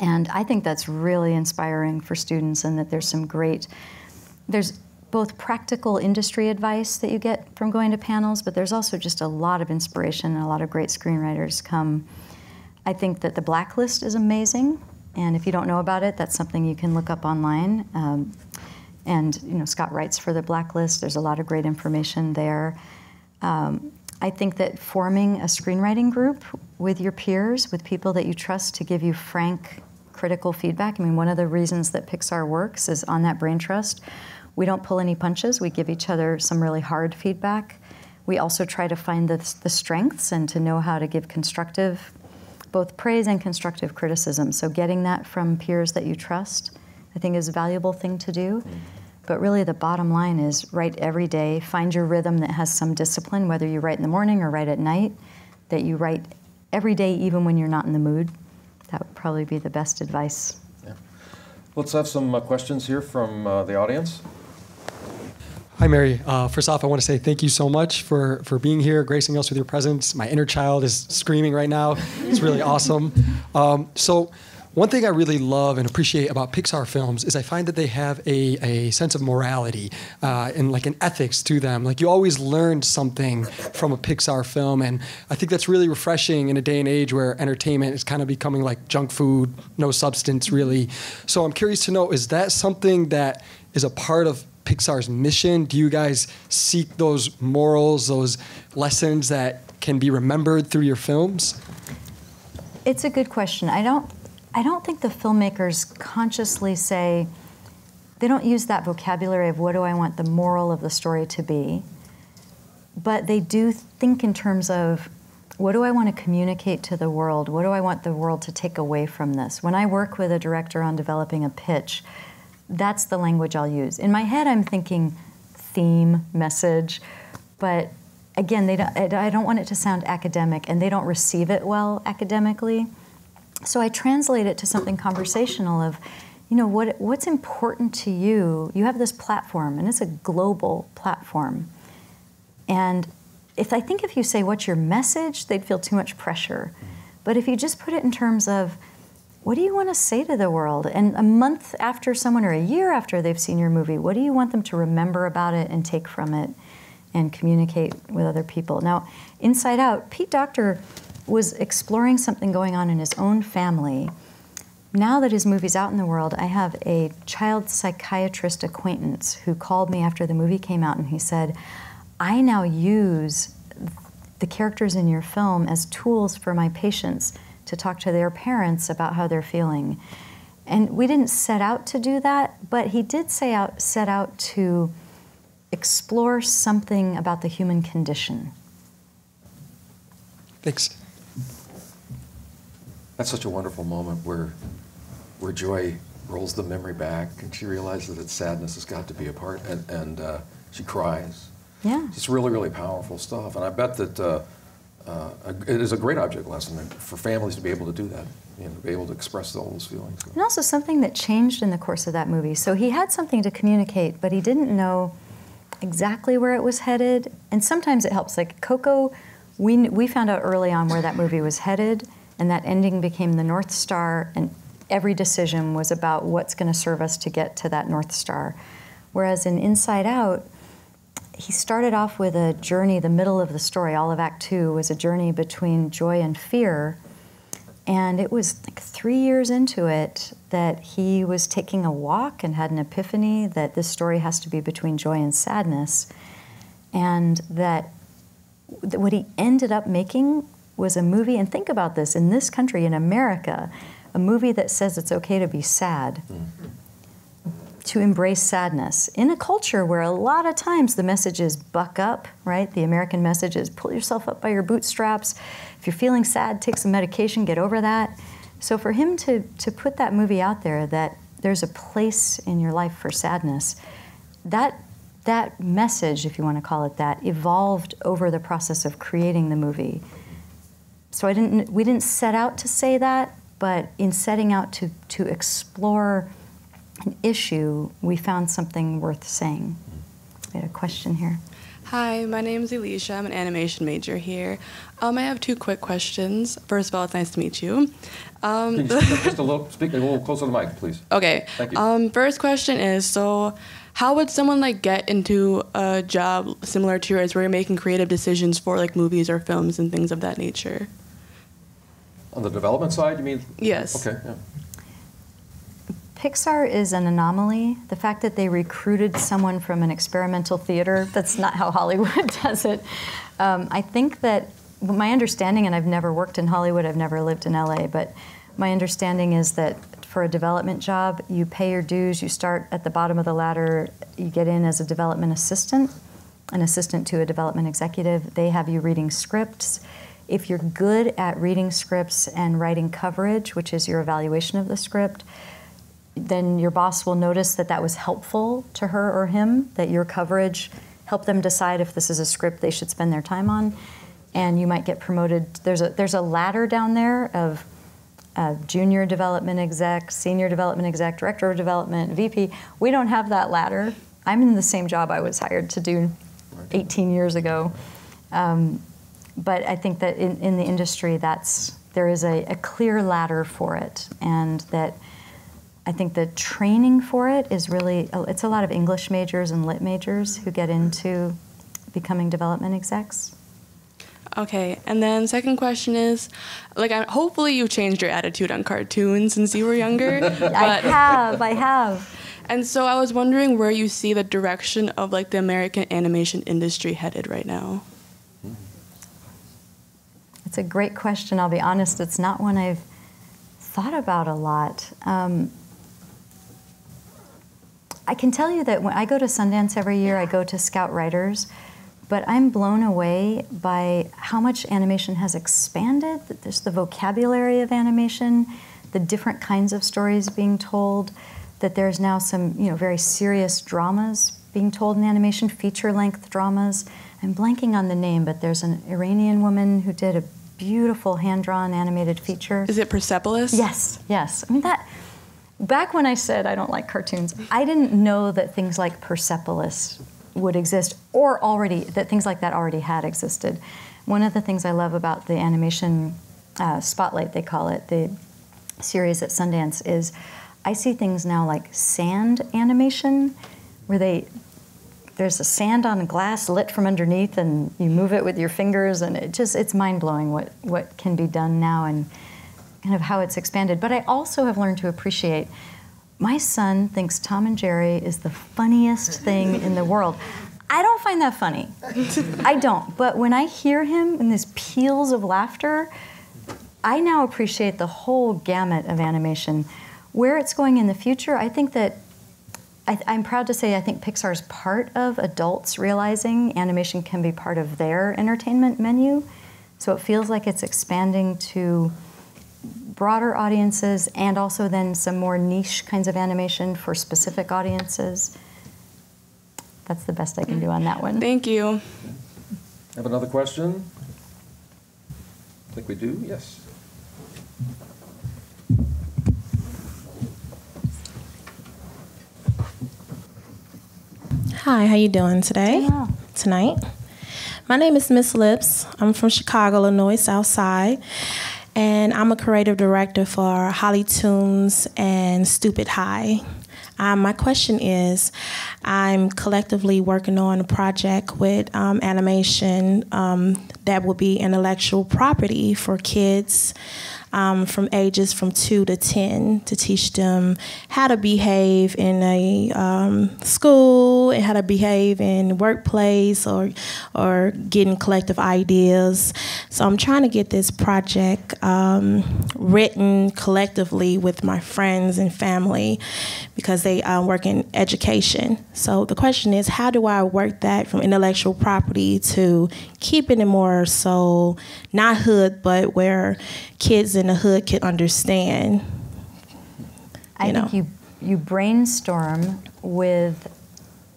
And I think that's really inspiring for students, and that there's some great, there's both practical industry advice that you get from going to panels, but there's also just a lot of inspiration and a lot of great screenwriters come. I think that the Blacklist is amazing, and if you don't know about it, that's something you can look up online. Um, and you know, Scott writes for the Blacklist. There's a lot of great information there. Um, I think that forming a screenwriting group with your peers, with people that you trust to give you frank, critical feedback. I mean, one of the reasons that Pixar works is on that brain trust. We don't pull any punches. We give each other some really hard feedback. We also try to find the, the strengths and to know how to give constructive, both praise and constructive criticism. So getting that from peers that you trust, I think is a valuable thing to do. Mm-hmm. But really, the bottom line is write every day. Find your rhythm that has some discipline, whether you write in the morning or write at night, that you write every day, even when you're not in the mood. That would probably be the best advice. Yeah. Let's have some uh, questions here from uh, the audience. Hi, Mary. Uh, first off, I want to say thank you so much for, for being here, gracing us with your presence. My inner child is screaming right now. It's really [laughs] awesome. Um, so, one thing I really love and appreciate about Pixar films is I find that they have a, a sense of morality uh, and like an ethics to them. Like you always learn something from a Pixar film, and I think that's really refreshing in a day and age where entertainment is kind of becoming like junk food, no substance really. So I'm curious to know: is that something that is a part of Pixar's mission? Do you guys seek those morals, those lessons that can be remembered through your films? It's a good question. I don't I don't think the filmmakers consciously say, they don't use that vocabulary of what do I want the moral of the story to be, but they do think in terms of what do I want to communicate to the world? What do I want the world to take away from this? When I work with a director on developing a pitch, that's the language I'll use. In my head, I'm thinking theme, message, but again, they don't, I don't want it to sound academic, and they don't receive it well academically. So I translate it to something conversational of, you know, what, what's important to you? You have this platform, and it's a global platform. And if I think if you say, what's your message, they'd feel too much pressure. But if you just put it in terms of, what do you want to say to the world? And a month after someone or a year after they've seen your movie, what do you want them to remember about it and take from it and communicate with other people? Now, Inside Out, Pete Docter was exploring something going on in his own family. Now that his movie's out in the world, I have a child psychiatrist acquaintance who called me after the movie came out and he said, I now use the characters in your film as tools for my patients to talk to their parents about how they're feeling. And we didn't set out to do that, but he did say out, set out to explore something about the human condition. Thanks. That's such a wonderful moment where, where Joy rolls the memory back and she realizes that sadness has got to be a part, and, and uh, she cries. Yeah. It's really, really powerful stuff. And I bet that uh, uh, it is a great object lesson for families to be able to do that, you know, to be able to express all those feelings. And also something that changed in the course of that movie. So he had something to communicate, but he didn't know exactly where it was headed. And sometimes it helps. Like Coco, we, we found out early on where that movie was headed and that ending became the North Star, and every decision was about what's going to serve us to get to that North Star. Whereas in Inside Out, he started off with a journey, the middle of the story, all of Act Two was a journey between joy and fear. And it was like three years into it that he was taking a walk and had an epiphany that this story has to be between joy and sadness. And that what he ended up making was a movie, and think about this in this country, in America, a movie that says it's okay to be sad, mm-hmm. to embrace sadness. In a culture where a lot of times the message is buck up, right? The American message is pull yourself up by your bootstraps. If you're feeling sad, take some medication, get over that. So for him to, to put that movie out there that there's a place in your life for sadness, that that message, if you want to call it that, evolved over the process of creating the movie. So I didn't, we didn't set out to say that, but in setting out to, to explore an issue, we found something worth saying. We had a question here. Hi, my name is Alicia. I'm an animation major here. Um, I have two quick questions. First of all, it's nice to meet you. Um, [laughs] Just a little, speak a little closer to the mic, please. okay. Thank you. Um, first question is so, how would someone like get into a job similar to yours, where you're making creative decisions for like movies or films and things of that nature? On the development side, you mean? Yes. Okay, yeah. Pixar is an anomaly. The fact that they recruited someone from an experimental theater, that's not how Hollywood [laughs] does it. Um, I think that my understanding, and I've never worked in Hollywood, I've never lived in LA, but my understanding is that for a development job, you pay your dues, you start at the bottom of the ladder, you get in as a development assistant, an assistant to a development executive. They have you reading scripts. If you're good at reading scripts and writing coverage, which is your evaluation of the script, then your boss will notice that that was helpful to her or him, that your coverage helped them decide if this is a script they should spend their time on, and you might get promoted. There's a there's a ladder down there of uh, junior development exec, senior development exec, director of development, VP. We don't have that ladder. I'm in the same job I was hired to do 18 years ago. Um, but I think that in, in the industry, that's there is a, a clear ladder for it, and that I think the training for it is really oh, it's a lot of English majors and lit majors who get into becoming development execs. Okay, and then second question is, like, I, hopefully you changed your attitude on cartoons since you were younger. [laughs] I have, I have. And so I was wondering where you see the direction of like the American animation industry headed right now. It's a great question. I'll be honest, it's not one I've thought about a lot. Um, I can tell you that when I go to Sundance every year, I go to Scout Writers, but I'm blown away by how much animation has expanded. There's the vocabulary of animation, the different kinds of stories being told. That there's now some, you know, very serious dramas being told in animation, feature-length dramas. I'm blanking on the name, but there's an Iranian woman who did a beautiful hand-drawn animated feature. Is it Persepolis? Yes, yes. I mean that. Back when I said I don't like cartoons, I didn't know that things like Persepolis would exist, or already that things like that already had existed. One of the things I love about the animation uh, spotlight, they call it, the series at Sundance, is I see things now like sand animation, where they there's a sand on glass lit from underneath, and you move it with your fingers, and it just it's mind blowing what what can be done now and kind of how it's expanded. But I also have learned to appreciate. My son thinks Tom and Jerry is the funniest thing in the world. I don't find that funny. I don't. But when I hear him in these peals of laughter, I now appreciate the whole gamut of animation. Where it's going in the future, I think that I, I'm proud to say I think Pixar's part of adults realizing animation can be part of their entertainment menu. So it feels like it's expanding to broader audiences and also then some more niche kinds of animation for specific audiences. That's the best I can do on that one. Thank you. Have another question? I think we do, yes. Hi, how you doing today? Yeah. Tonight. My name is Miss Lips. I'm from Chicago, Illinois, South Side. And I'm a creative director for Holly Tunes and Stupid High. Um, my question is I'm collectively working on a project with um, animation um, that will be intellectual property for kids um, from ages from two to 10 to teach them how to behave in a um, school and how to behave in workplace or, or getting collective ideas. So I'm trying to get this project um, written collectively with my friends and family because they uh, work in education. So the question is, how do I work that from intellectual property to keeping it more so not hood, but where kids in the hood can understand? I you think you you brainstorm with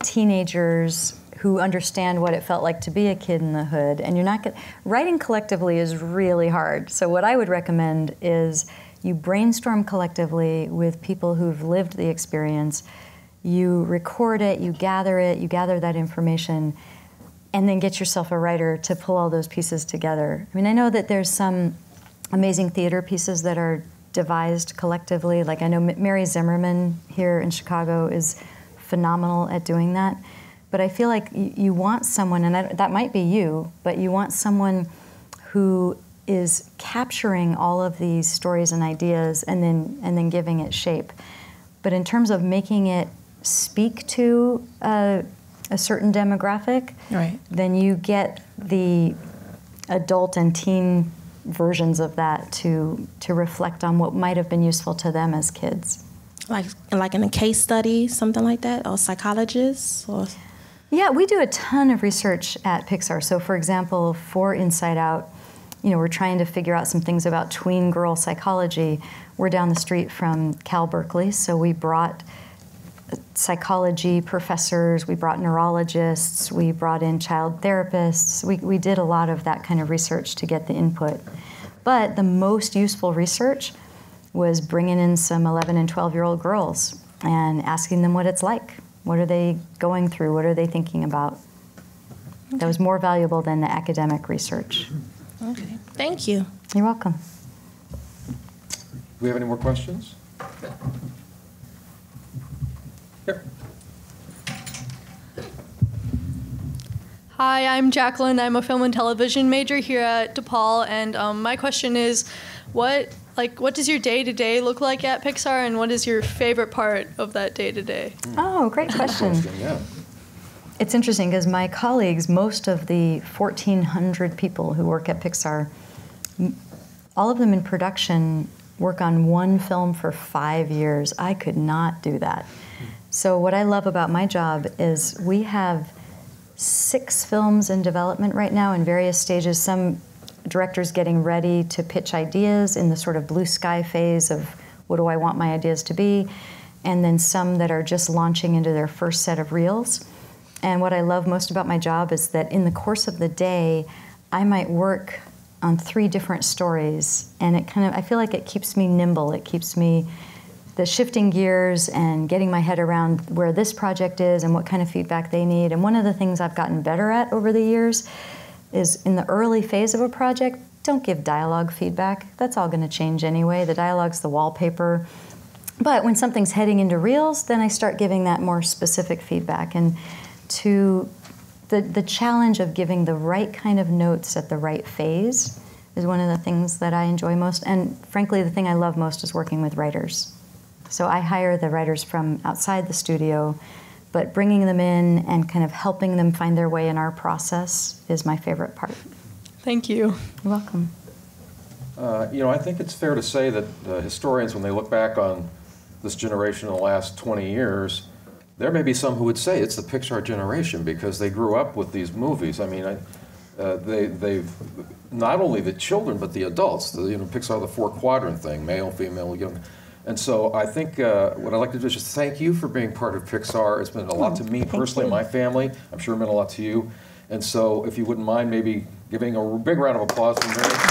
teenagers who understand what it felt like to be a kid in the hood, and you're not get, writing collectively is really hard. So what I would recommend is you brainstorm collectively with people who've lived the experience. You record it, you gather it, you gather that information. and then get yourself a writer to pull all those pieces together. I mean, I know that there's some amazing theater pieces that are devised collectively. Like I know Mary Zimmerman here in Chicago is phenomenal at doing that. But I feel like you, want someone, and I, that might be you, but you want someone who is capturing all of these stories and ideas and then and then giving it shape. But in terms of making it speak to a, a certain demographic, Right. then you get the adult and teen versions of that to to reflect on what might have been useful to them as kids. Like like in a case study, something like that, or psychologists, or Yeah, we do a ton of research at Pixar. So, for example, for Inside Out, you know, we're trying to figure out some things about tween girl psychology. We're down the street from Cal Berkeley, so we brought psychology professors, we brought neurologists, we brought in child therapists. We, we did a lot of that kind of research to get the input. But the most useful research was bringing in some 11 and 12 year old girls and asking them what it's like. What are they going through? What are they thinking about? That was more valuable than the academic research. okay. Thank you. You're welcome. Do we have any more questions? Here. Hi, I'm Jacqueline. I'm a film and television major here at DePaul, and um, my question is, what like what does your day to day look like at Pixar, and what is your favorite part of that day to day? Oh, great question. Question, yeah. It's interesting because my colleagues, most of the 1,400 people who work at Pixar, all of them in production work on one film for five years. I could not do that. So, what I love about my job is we have six films in development right now in various stages. Some directors getting ready to pitch ideas in the sort of blue sky phase of what do I want my ideas to be, and then some that are just launching into their first set of reels. And what I love most about my job is that in the course of the day, I might work on three different stories, and it kind of I feel like it keeps me nimble. It keeps me the shifting gears and getting my head around where this project is and what kind of feedback they need. And one of the things I've gotten better at over the years is in the early phase of a project, don't give dialogue feedback. That's all going to change anyway. The dialogue's the wallpaper. But when something's heading into reels, then I start giving that more specific feedback. And to the, the challenge of giving the right kind of notes at the right phase is one of the things that I enjoy most. And frankly, the thing I love most is working with writers. So I hire the writers from outside the studio, but bringing them in and kind of helping them find their way in our process is my favorite part. Thank you. You're welcome. Uh, You know, I think it's fair to say that uh, historians, when they look back on this generation in the last 20 years, there may be some who would say it's the Pixar generation because they grew up with these movies. I mean, I, uh, they, they've, not only the children, but the adults, the, you know, Pixar, the four quadrant thing, male, female, young. And so I think uh, what I'd like to do is just thank you for being part of Pixar. It's meant a lot to me personally, my family. I'm sure it meant a lot to you. And so if you wouldn't mind maybe giving a big round of applause for Mary.